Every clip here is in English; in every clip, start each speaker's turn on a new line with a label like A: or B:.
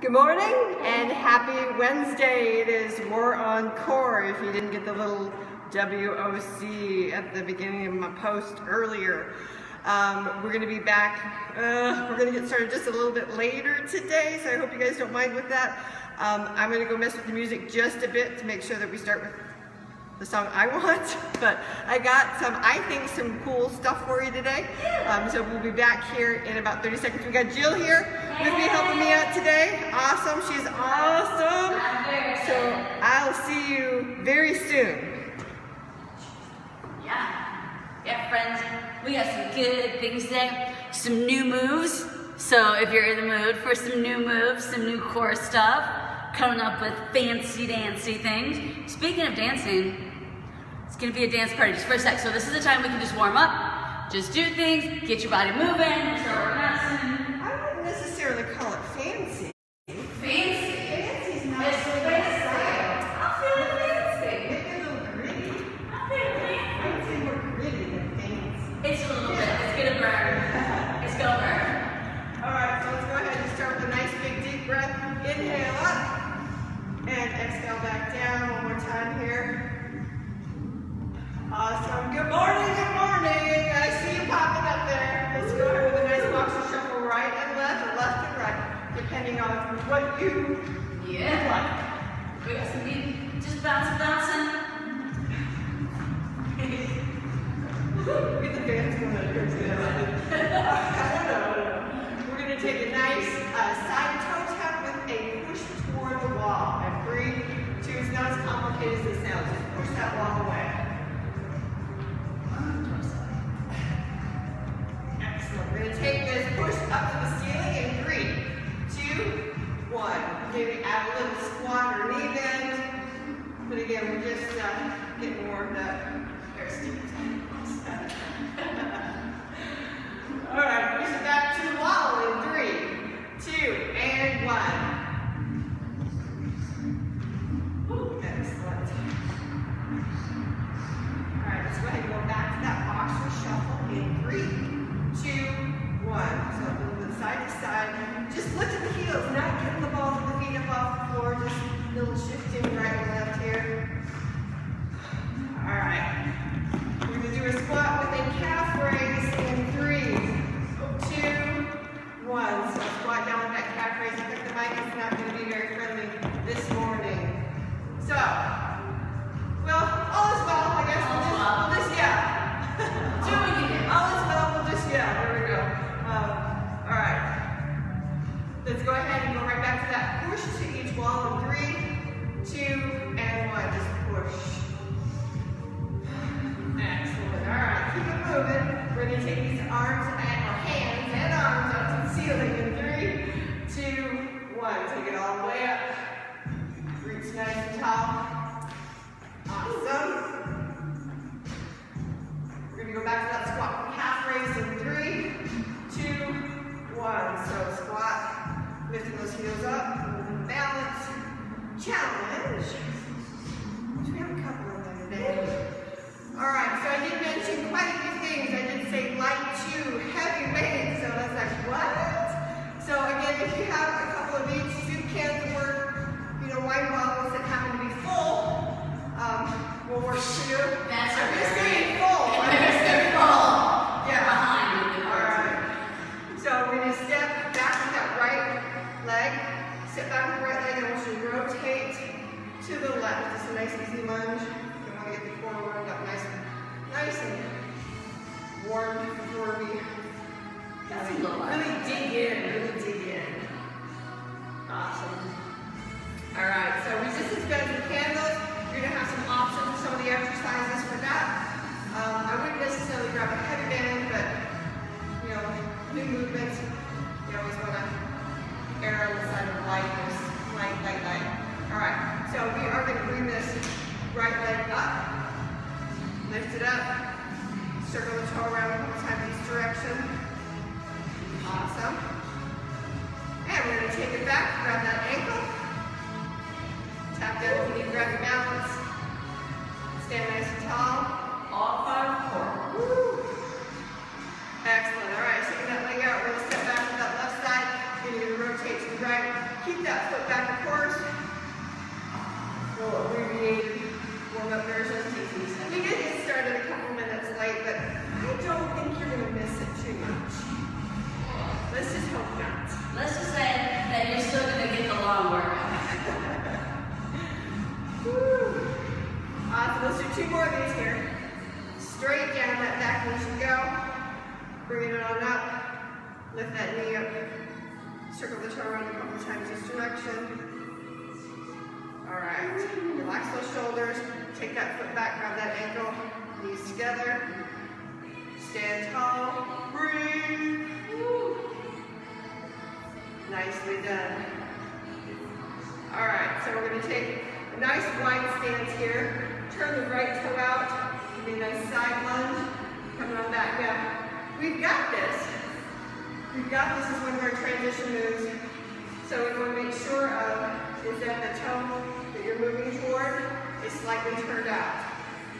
A: Good morning and happy Wednesday. It is War on Core if you didn't get the little WOC at the beginning of my post earlier. Um, we're going to be back, uh, we're going to get started just a little bit later today, so I hope you guys don't mind with that. Um, I'm going to go mess with the music just a bit to make sure that we start with the song I want, but I got some, I think, some cool stuff for you today. Um, so we'll be back here in about 30 seconds. We got Jill here with me helping me out today. Awesome, she's awesome. So I'll see you very soon.
B: Yeah, yeah, friends, we got some good things today, some new moves. So if you're in the mood for some new moves, some new core stuff, coming up with fancy dancy things. Speaking of dancing, it's gonna be a dance party just for a sec. So this is a time we can just warm up, just do things, get your body moving,
A: Awesome. Good morning, good morning. I see you popping up there. Let's go ahead with a nice boxer shuffle right and left, or left and right, depending on what you
B: yeah. like. Yes, indeed. Just bouncing, bouncing.
A: The fans going here too. I don't know. We're going to take a nice uh, side toe tap with a push toward the wall. And three, two, it's not as complicated as it sounds. Just push that wall away. up to the foot back grab that ankle, knees together. Stand tall, breathe. Woo. Nicely done. All right, so we're gonna take a nice wide stance here. Turn the right toe out, give me a nice side lunge. Coming on back now. We've got this. We've got this is one of our transition moves. So we wanna make sure of is that the toe that you're moving toward it's slightly turned out.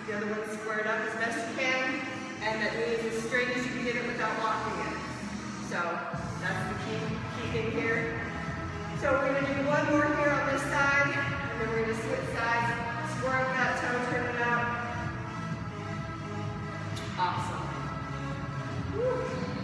A: The other one squared up as best you can, and that means as straight as you can get it without locking it. So that's the key, key thing here. So we're going to do one more here on this side, and then we're going to switch sides, square up that toe, turn it out. Awesome. Woo.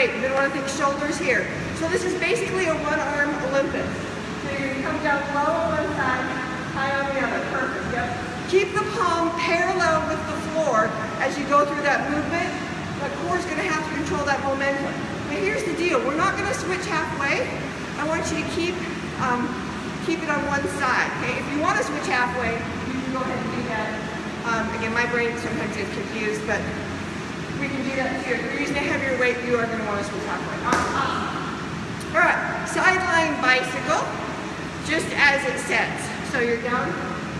A: height. You're going to want to think shoulders here. So this is basically a one-arm Olympus. So you're going to come down low on one side, high on the other. Perfect. Yep. Keep the palm parallel with the floor as you go through that movement. The core is going to have to control that momentum. But here's the deal. We're not going to switch halfway. I want you to keep um, keep it on one side. Okay? If you want to switch halfway, you can go ahead and do that. Um, again, my brain sometimes gets confused, but we can do that here. You're using a heavier weight, you are going to want to switch halfway. All right, side lying bicycle, just as it says. So you're down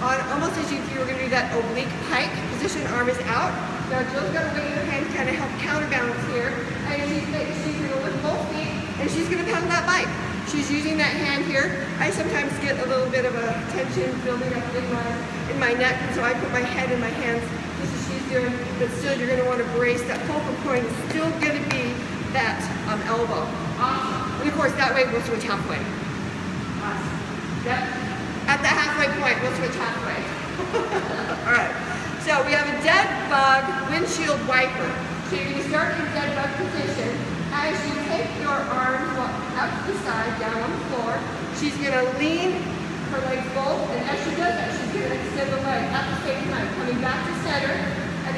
A: on almost as if you were going to do that oblique pike position, arm is out. Now Jill's got to wave her hand kind of help counterbalance here. And she's, she's going to lift both feet and she's going to pedal that bike. She's using that hand here. I sometimes get a little bit of a tension building up in my, in my neck, so I put my head in my hands doing, but still you're gonna wanna brace. That focal point is still gonna be that um, elbow. Awesome. And of course, that way we'll switch halfway. Awesome. Yep. At the halfway point, we'll switch halfway. All right. So we have a dead bug windshield wiper. So you're gonna start in dead bug position. As you take your arms out to the side, down on the floor, she's going to lean her legs both, and as she does that, she's going to extend the leg at the same time, coming back to center,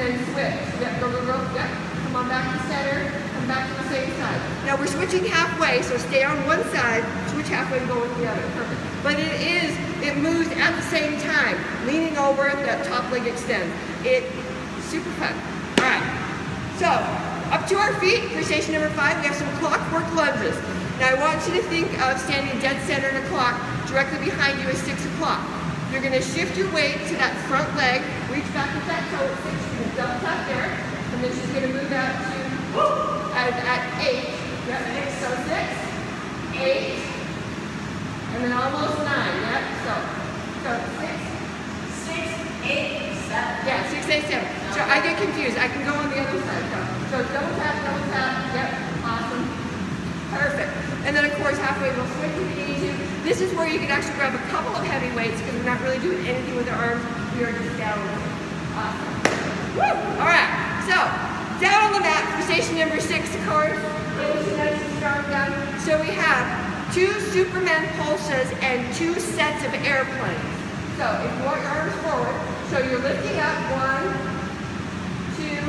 A: then switch. Yep, go, go, go, yep. Come on back to center, come back to the same side. Now we're switching halfway, so stay on one side, switch halfway and go with the other. Perfect. But it is, it moves at the same time, leaning over, that top leg extends. It, super fun. All right, so up to our feet, for station number five, we have some clockwork lunges. Now I want you to think of standing dead center in a clock. Directly behind you is six o'clock. You're gonna shift your weight to that front leg, reach back with that toe at six, double tap there, and then she's gonna move out to, at, at eight. Yep, so six, eight, and then almost nine, yep, so, so six, six, eight, seven. Yeah, six, eight, seven. So I get confused, I can go on the other side, so. So double tap, double tap, yep, awesome. Perfect. And then of course halfway we'll switch to the easy. This is where you can actually grab a couple of heavy weights because we're not really doing anything with our arms. We are just down. Awesome. Woo! All right. So down on the mat for station number six, of course. So we have two Superman pulses and two sets of airplanes. So if you want your arms forward, so you're lifting up one, two,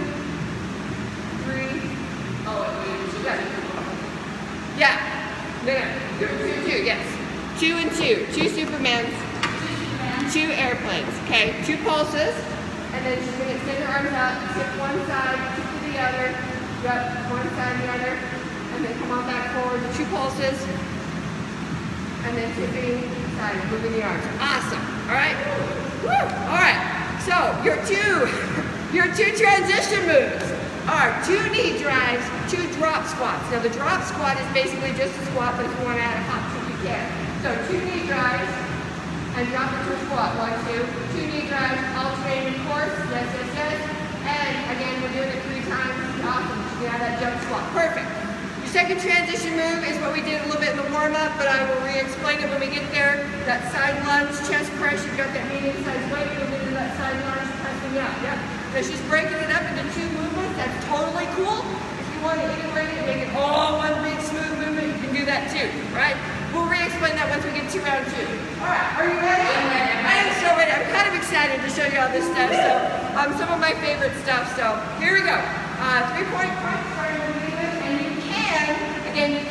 A: three. Oh, yeah. Yeah. No, no. Two, yes. Two and two. Two Supermans. Two airplanes. Okay. Two pulses. And then she's going to extend her arms out, tip one side, tip to the other. Yep. One side, the other. And then come on back forward. Two pulses. And then tipping side, moving the arms. Awesome. All right. Woo. All right. So your two, your two transition moves are two knee drives, two drop squats. Now the drop squat is basically just a squat, but if you want to add a hop you can. So two knee drives and drop into a squat. One, two. Alternating course. Yes, yes, yes. And again, we're doing it three times. Awesome. You that jump squat. Perfect. Your second transition move is what we did a little bit in the warm-up, but I will re-explain it when we get there. That side lunge, chest press, you've got that medium-sized weight, you'll into that side lunge, pressing out. Yep. So she's breaking it up into two movements. That's totally cool. If you want to integrate it make it all one big smooth movement, you can do that too, right? We'll re-explain that once we get to round two. All right, are you ready? I'm ready. I am so ready. I'm kind of excited to show you all this stuff. So, um, some of my favorite stuff. So, here we go. Uh, three-point crunch, starting with and you can, again, you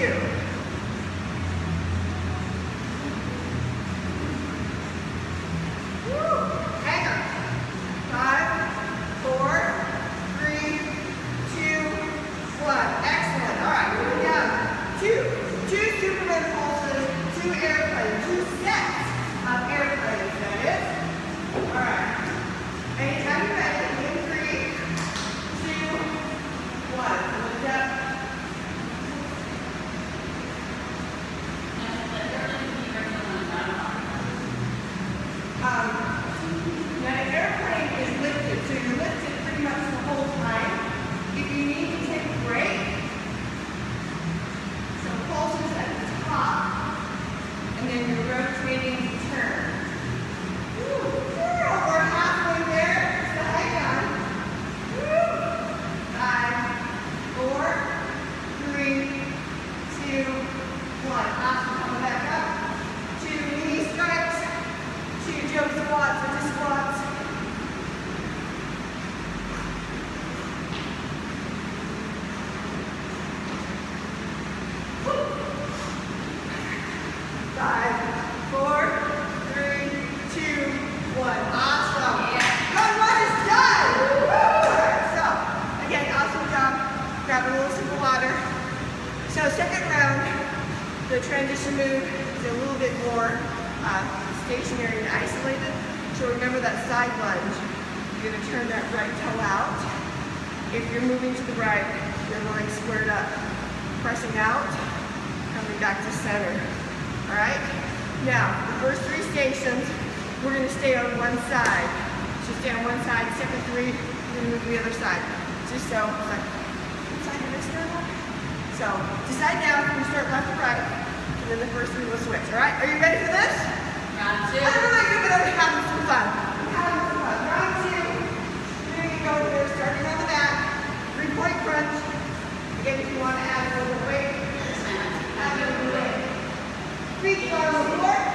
A: you. turn that right toe out. If you're moving to the right, your leg squared up. Pressing out, coming back to center. All right? Now, the first three stations, we're gonna stay on one side. So stay on one side, second three, we're gonna move to the other side. Just so. So, decide now if you start left or right, and then the first three will switch, all right? Are you ready for this?
B: Round two.
A: I don't know, you're gonna have some fun. crunch. If you want to add a little weight, add a little weight. Feet are more.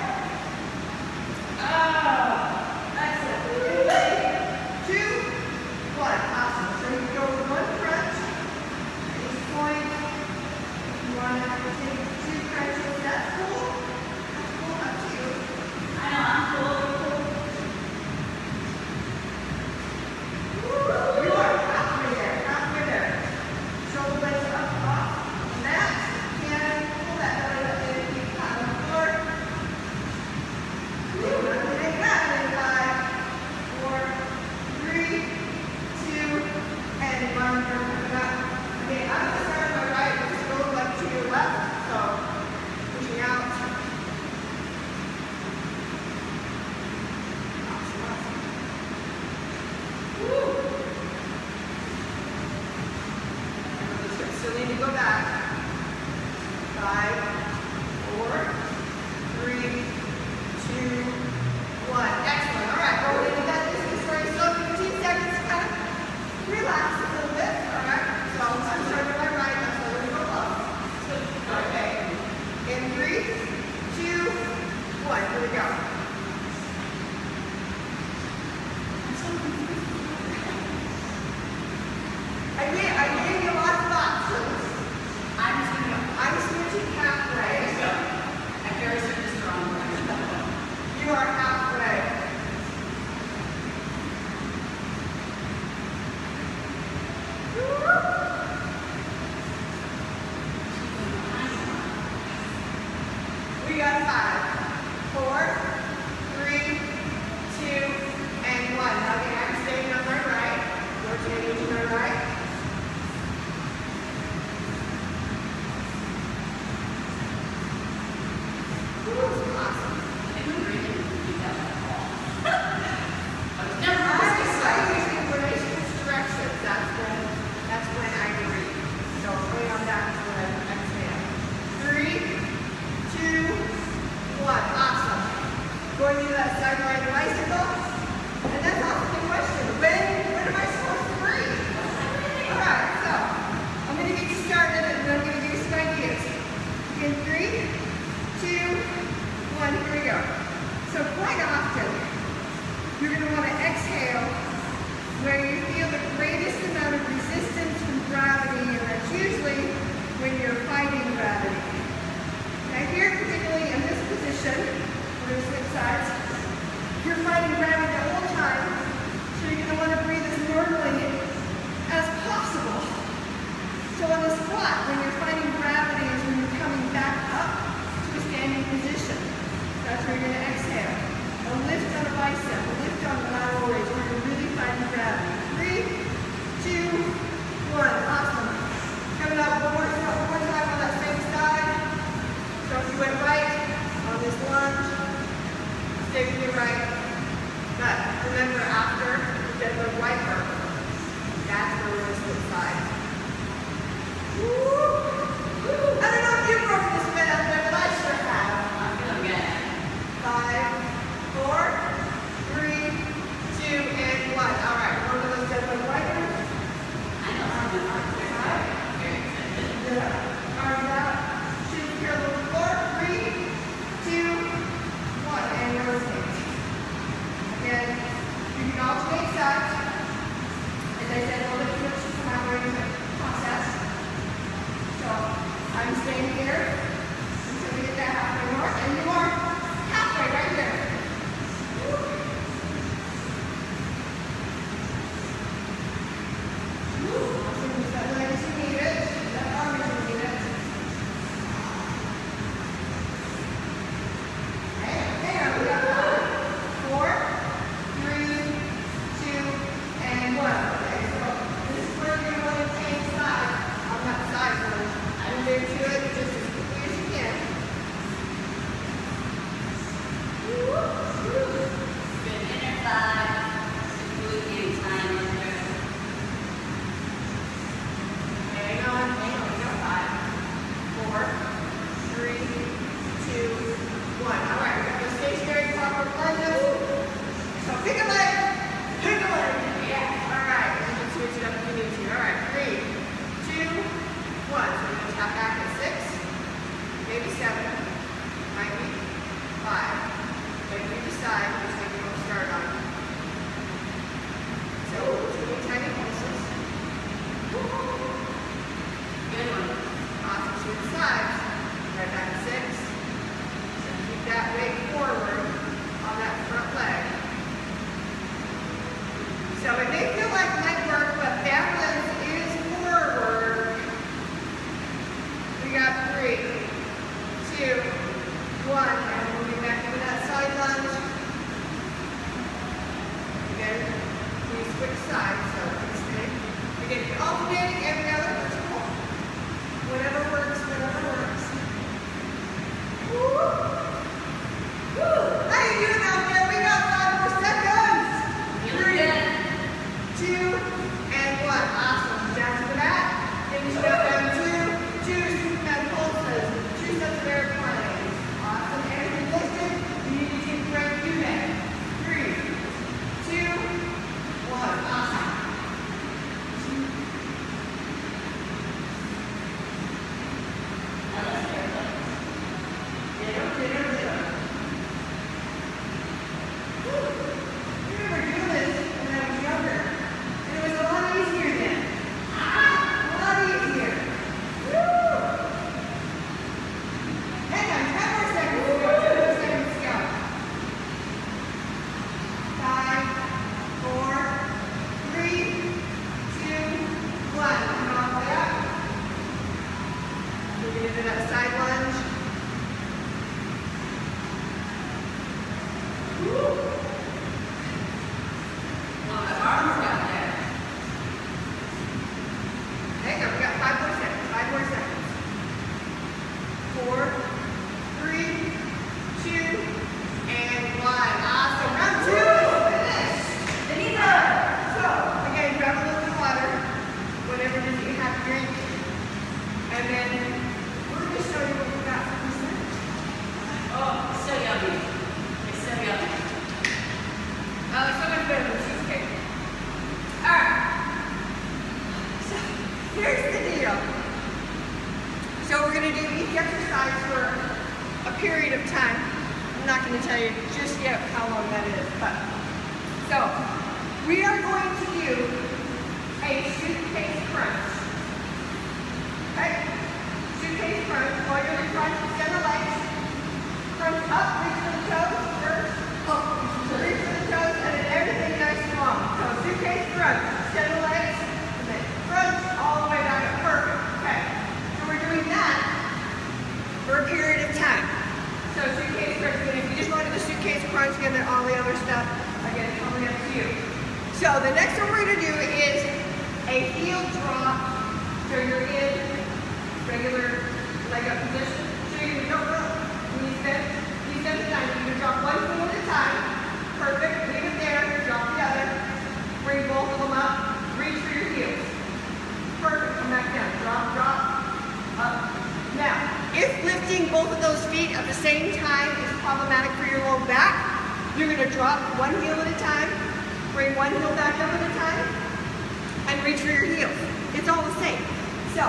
A: So,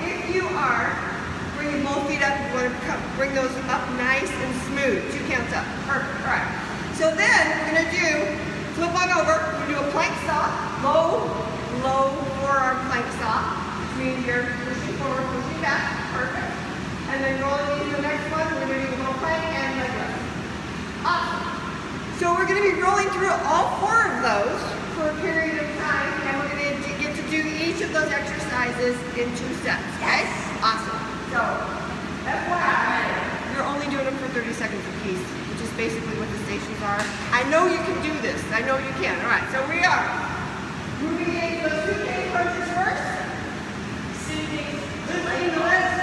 A: if you are bringing both feet up, you want to come, bring those up nice and smooth. Two counts up. Perfect. All right. So then, we're going to do, flip on over, we're going to do a plank stop, low, low forearm plank stop, which means you're pushing forward, pushing back. Perfect. And then rolling into the next one, we're going to do a low plank and leg lift. Awesome. So we're going to be rolling through all four of those for a period of each of those exercises in two sets. Okay? Awesome. So, FYI, you're only doing them for 30 seconds apiece, which is basically what the stations are. I know you can do this. I know you can. All right. So we are moving into those two K punches first. Sitting, lifting the legs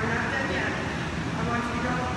A: Not done yet. I want you to